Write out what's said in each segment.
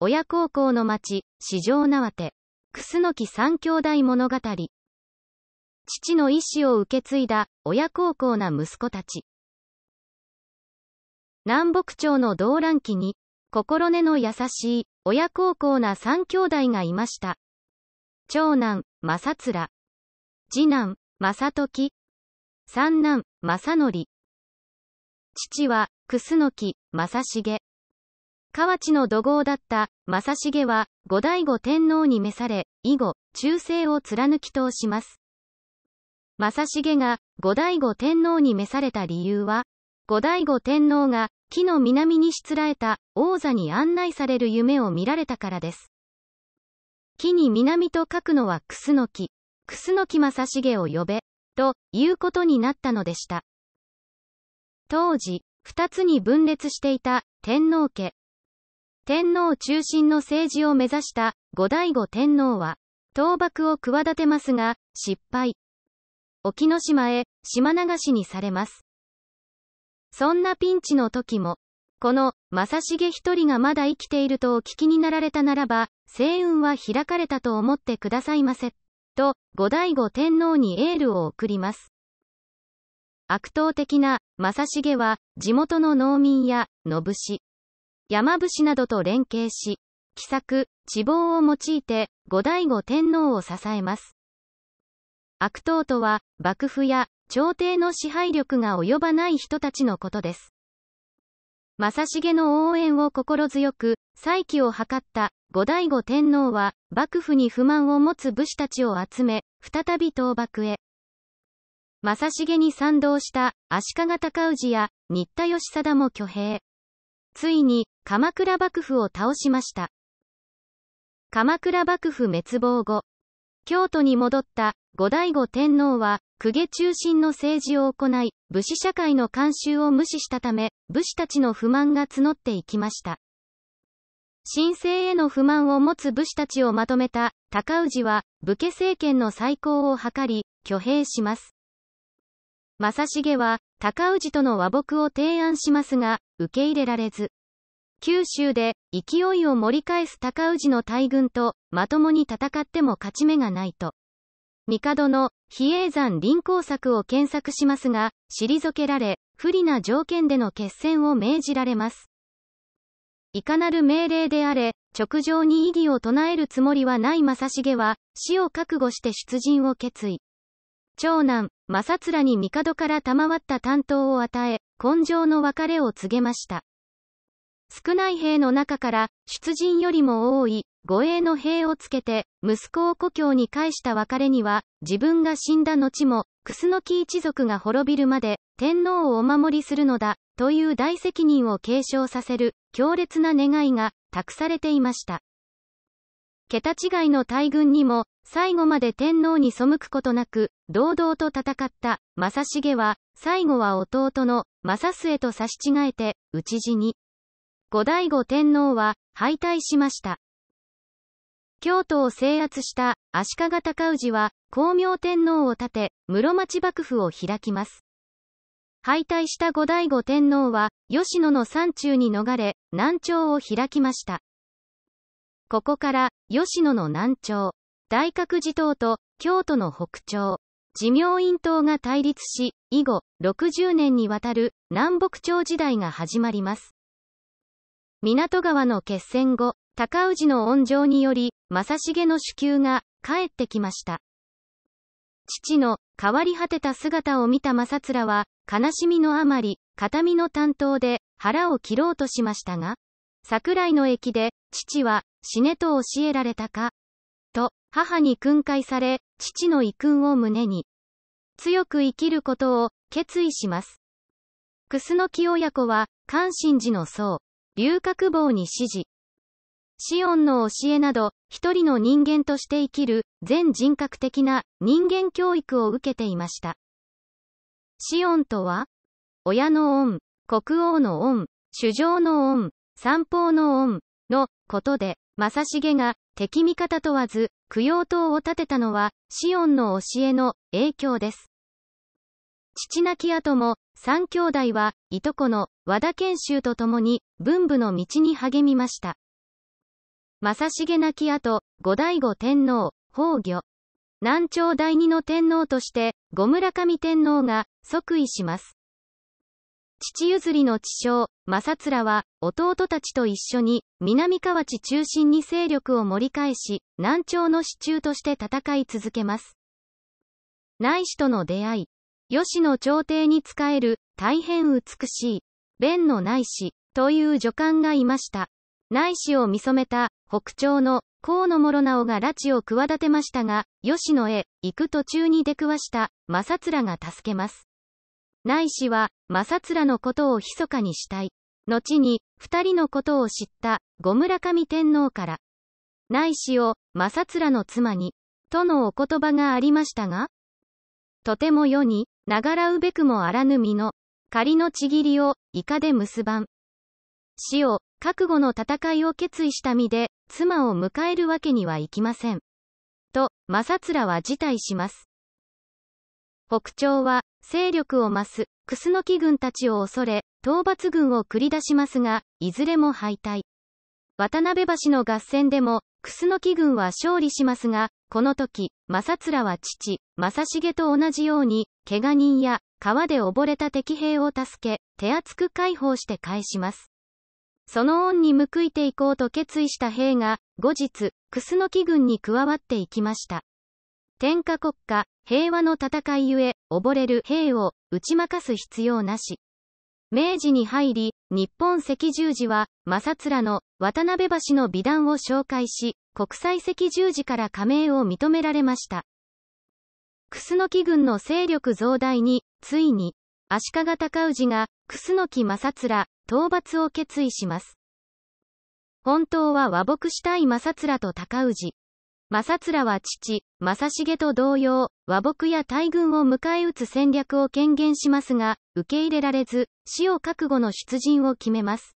親孝行の町、四条縄手。楠木三兄弟物語。父の意志を受け継いだ、親孝行な息子たち。南北朝の動乱期に、心根の優しい、親孝行な三兄弟がいました。長男、正面。次男、正時。三男、正則。父は、楠木、正重。河内の土豪だった正成は後醍醐天皇に召され、以後、忠誠を貫き通します。正成が後醍醐天皇に召された理由は、後醍醐天皇が木の南にしつらえた王座に案内される夢を見られたからです。木に南と書くのは楠木、楠木正成を呼べ、ということになったのでした。当時、二つに分裂していた天皇家、天皇中心の政治を目指した後醍醐天皇は、倒幕を企てますが、失敗。沖ノ島へ島流しにされます。そんなピンチの時も、この正成一人がまだ生きているとお聞きになられたならば、星雲は開かれたと思ってくださいませ。と、後醍醐天皇にエールを送ります。悪党的な正成は、地元の農民や野武山伏などと連携し、奇策、地望を用いて、後醍醐天皇を支えます。悪党とは、幕府や朝廷の支配力が及ばない人たちのことです。正成の応援を心強く、再起を図った後醍醐天皇は、幕府に不満を持つ武士たちを集め、再び倒幕へ。正成に賛同した足利尊氏や新田義貞も挙兵。ついに、鎌倉幕府を倒しました。鎌倉幕府滅亡後、京都に戻った後醍醐天皇は、公家中心の政治を行い、武士社会の慣習を無視したため、武士たちの不満が募っていきました。神聖への不満を持つ武士たちをまとめた高氏は武家政権の再興を図り挙兵します。正成は高氏との和睦を提案しますが受け入れられず九州で勢いを盛り返す高氏の大軍とまともに戦っても勝ち目がないと。帝の比叡山臨工作を検索しますが、退けられ、不利な条件での決戦を命じられます。いかなる命令であれ、直上に異議を唱えるつもりはない正成は、死を覚悟して出陣を決意。長男、正面に帝から賜った担当を与え、根性の別れを告げました。少ない兵の中から出陣よりも多い護衛の兵をつけて息子を故郷に返した別れには自分が死んだ後も楠木一族が滅びるまで天皇をお守りするのだという大責任を継承させる強烈な願いが託されていました。桁違いの大軍にも最後まで天皇に背くことなく堂々と戦った正成は最後は弟の正末と差し違えて討ち死に後醍醐天皇は敗退しました。京都を制圧した足利尊氏は光明天皇を立て室町幕府を開きます。敗退した後醍醐天皇は吉野の山中に逃れ南朝を開きました。ここから吉野の南朝、大覚寺島と京都の北朝、寺明院島が対立し、以後60年にわたる南北朝時代が始まります。港川の決戦後、高氏の恩情により、正成の主給が帰ってきました。父の変わり果てた姿を見た正面は、悲しみのあまり、形見の担当で腹を切ろうとしましたが、桜井の駅で、父は死ねと教えられたか？と、母に訓戒され、父の遺訓を胸に、強く生きることを決意します。楠木親子は、関心寺の僧、龍角坊に指示。シオンの教えなど、一人の人間として生きる、全人格的な人間教育を受けていました。シオンとは、親の恩、国王の恩、主上の恩、三方の恩、のことで、正成が敵味方問わず、供養塔を建てたのは、シオンの教えの影響です。父亡き後も、三兄弟は、いとこの和田賢秀と共に、文武の道に励みました。正成亡き後、後醍醐天皇、崩御。南朝第二の天皇として、後村上天皇が即位します。父譲りの地将、正面は、弟たちと一緒に、南河内中心に勢力を盛り返し、南朝の支柱として戦い続けます。内氏との出会い。吉野朝廷に仕える、大変美しい、弁の内氏、という女官がいました。内氏を見初めた、北朝の、河野諸直が拉致を企てましたが、吉野へ、行く途中に出くわした、正面が助けます。内氏は、正面のことを密かにしたい。後に、二人のことを知った、後村上天皇から、内氏を、正面の妻に、とのお言葉がありましたが、とても世に、ながらうべくもあらぬ身の、仮のちぎりを、イカで結ばん。死を、覚悟の戦いを決意した身で、妻を迎えるわけにはいきません。と、正面は辞退します。北朝は、勢力を増す、楠木軍たちを恐れ、討伐軍を繰り出しますが、いずれも敗退。渡辺橋の合戦でも、楠木軍は勝利しますが、この時、正面は父、正成と同じように、怪我人や、川で溺れた敵兵を助け、手厚く解放して返します。その恩に報いていこうと決意した兵が、後日、楠木軍に加わっていきました。天下国家、平和の戦いゆえ、溺れる兵を打ち負かす必要なし。明治に入り、日本赤十字は、正面の渡辺橋の美談を紹介し、国際赤十字から加盟を認められました。楠木軍の勢力増大に、ついに、足利尊氏が、楠木正面、討伐を決意します。本当は和睦したい正面と高氏。正面は父、正成と同様、和睦や大軍を迎え撃つ戦略を権限しますが、受け入れられず、死を覚悟の出陣を決めます。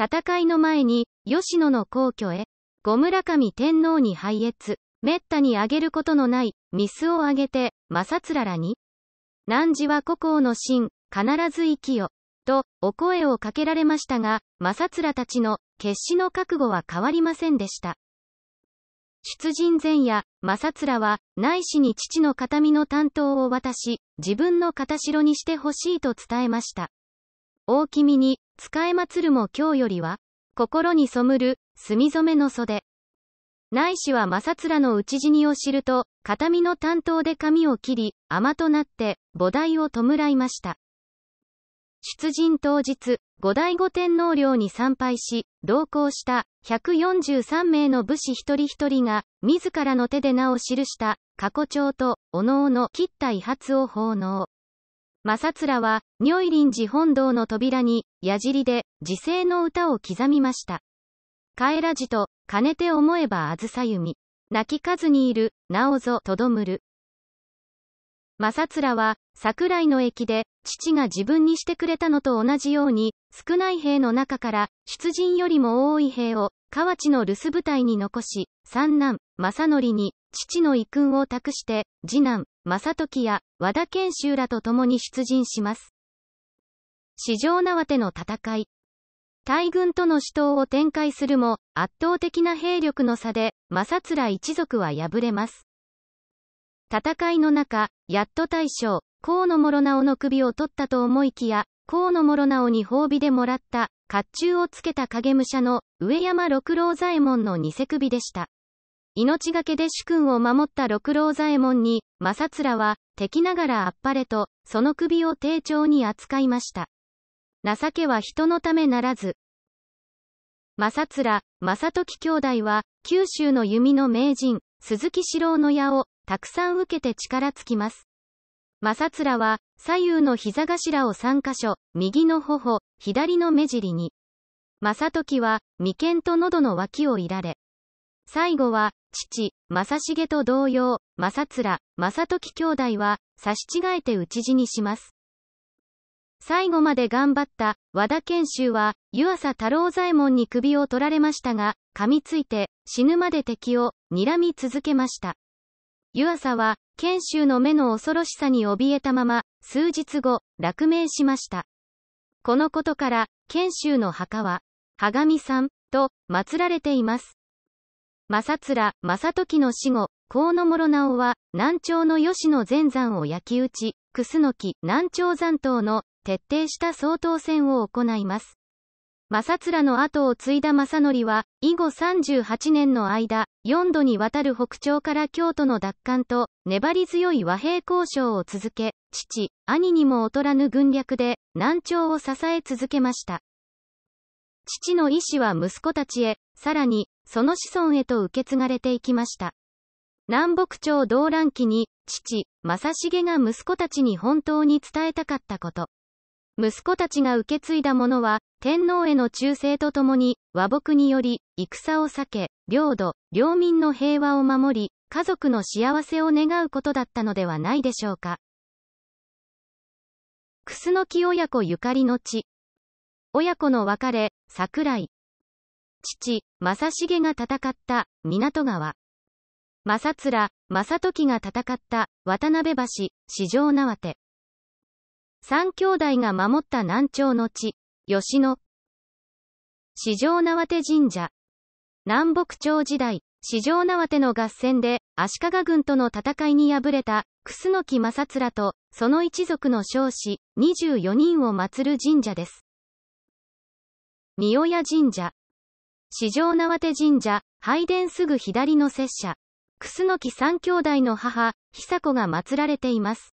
戦いの前に、吉野の皇居へ、後村上天皇に拝謁、滅多にあげることのない、ミスをあげて、正面らに、汝は故郷の神、必ず生きよ。と、お声をかけられましたが、正面たちの決死の覚悟は変わりませんでした。出陣前夜、正面は、内視に父の形見の担当を渡し、自分の形代にしてほしいと伝えました。大君に、使え祭るも今日よりは、心に染むる、墨染めの袖。内視は正面の討ち死にを知ると、形見の担当で髪を切り、甘となって、菩提を弔いました。出陣当日、後醍醐天皇陵に参拝し、同行した143名の武士一人一人が、自らの手で名を記した過去帳と、おのおの切った遺髪を奉納。正面は、如意林寺本堂の扉に、矢尻で、自世の歌を刻みました。帰らじと、兼ねて思えばあずさ弓。泣き数にいる、なおぞとどむる。正面は、桜井の駅で、父が自分にしてくれたのと同じように、少ない兵の中から、出陣よりも多い兵を、河内の留守部隊に残し、三男、正則に、父の遺訓を託して、次男、正時や、和田賢秀らと共に出陣します。市場縄手の戦い。大軍との死闘を展開するも、圧倒的な兵力の差で、正面一族は敗れます。戦いの中、やっと大将、河野諸直の首を取ったと思いきや、河野諸直に褒美でもらった、甲冑をつけた影武者の、上山六郎左衛門の偽首でした。命がけで主君を守った六郎左衛門に、正面は、敵ながらあっぱれと、その首を丁重に扱いました。情けは人のためならず。正面、正時兄弟は、九州の弓の名人、鈴木四郎の矢を、たくさん受けて力尽きます。正面は、左右の膝頭を3箇所、右の頬、左の目尻に。正時は、眉間と喉の脇をいられ。最後は、父、正成と同様、正面、正時兄弟は、差し違えて討ち死にします。最後まで頑張った和田賢秀は、湯浅太郎左衛門に首を取られましたが、噛みついて死ぬまで敵を睨み続けました。湯浅は、賢秀の目の恐ろしさに怯えたまま、数日後、落命しました。このことから、賢秀の墓は、羽上さん、と、祀られています。正面、正時の死後、河野諸直は、南朝の吉野前山を焼き討ち、楠木、南朝山東の徹底した総統戦を行います。正面の後を継いだ正則は、以後38年の間、4度にわたる北朝から京都の奪還と、粘り強い和平交渉を続け、父、兄にも劣らぬ軍略で、南朝を支え続けました。父の意志は息子たちへ、さらに、その子孫へと受け継がれていきました。南北朝動乱期に、父、正成が息子たちに本当に伝えたかったこと。息子たちが受け継いだものは、天皇への忠誠とともに、和睦により、戦を避け、領土、領民の平和を守り、家族の幸せを願うことだったのではないでしょうか。楠木親子ゆかりの地。親子の別れ、桜井。父、正成が戦った、港川。正面、正時が戦った、渡辺橋、四条縄手。三兄弟が守った南朝の地、吉野。四条縄手神社。南北朝時代、四条縄手の合戦で、足利軍との戦いに敗れた、楠木正面と、その一族の将士、24人を祀る神社です。三親神社。四条縄手神社、拝殿すぐ左の拙者。楠木三兄弟の母、久子が祀られています。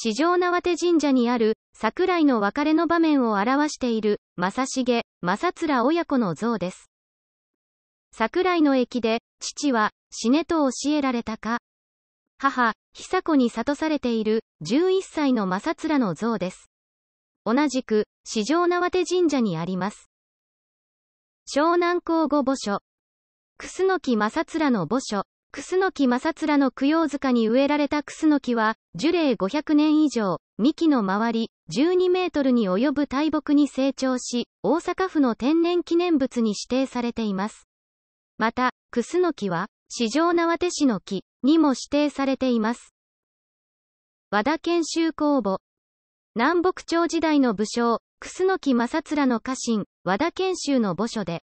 四条縄手神社にある、桜井の別れの場面を表している、正成、正面親子の像です。桜井の駅で、父は、死ねと教えられたか母、久子に諭されている、11歳の正面の像です。同じく、四条縄手神社にあります。湘南皇后墓所。楠木正面の墓所。楠木正面の供養塚に植えられた楠木は、樹齢500年以上、幹の周り、12メートルに及ぶ大木に成長し、大阪府の天然記念物に指定されています。また、楠木は、四条縄手市の木にも指定されています。和田研修公墓。南北朝時代の武将、楠木正面の家臣、和田研修の墓所で、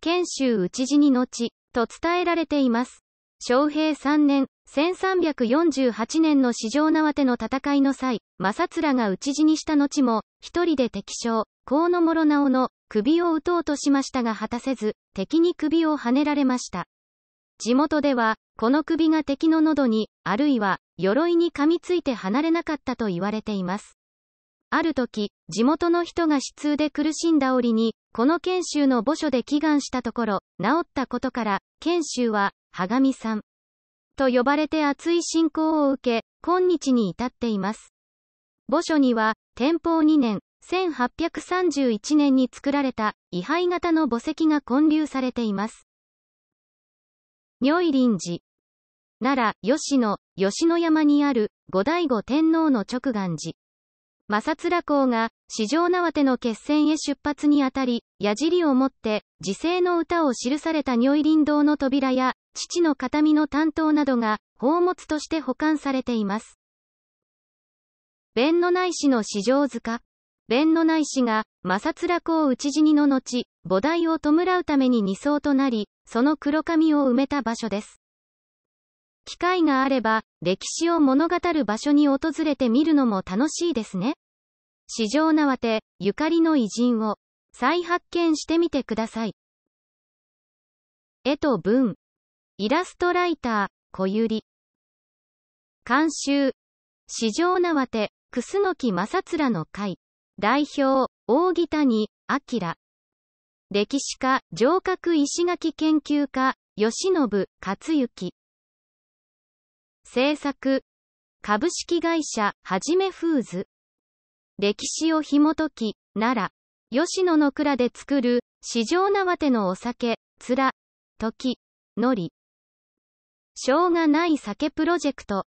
研修討ち死に後、と伝えられています。昌平3年、1348年の四条縄手の戦いの際、正面が討ち死にした後も、一人で敵将、河野諸直の首を撃とうとしましたが果たせず、敵に首をはねられました。地元では、この首が敵の喉に、あるいは、鎧に噛みついて離れなかったと言われています。ある時、地元の人が死痛で苦しんだ折に、この賢秀の墓所で祈願したところ、治ったことから、賢秀は、はがみさん。と呼ばれて熱い信仰を受け、今日に至っています。墓所には、天保2年、1831年に作られた、位牌型の墓石が建立されています。如意林寺。奈良、吉野、吉野山にある、後醍醐天皇の直願寺。正面公が、四条縄手の決戦へ出発にあたり、矢尻をもって、自世の歌を記された如意林道の扉や、父の形見の担当などが、宝物として保管されています。弁の内氏の四条塚。弁の内氏が、正面公討ち死にの後、菩提を弔うために二層となり、その黒髪を埋めた場所です。機会があれば、歴史を物語る場所に訪れてみるのも楽しいですね。市場縄手、ゆかりの偉人を再発見してみてください。絵と文。イラストライター、小ゆり。監修。市場縄手、楠木正面の会。代表、大木谷、明。歴史家、城郭石垣研究家、吉信、克行。制作。株式会社、はじめフーズ。歴史を紐解き、奈良、吉野の蔵で作る、市場縄手のお酒、つら、時、のり。しょうがない酒プロジェクト。